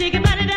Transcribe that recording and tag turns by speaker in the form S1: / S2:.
S1: Shake it, body.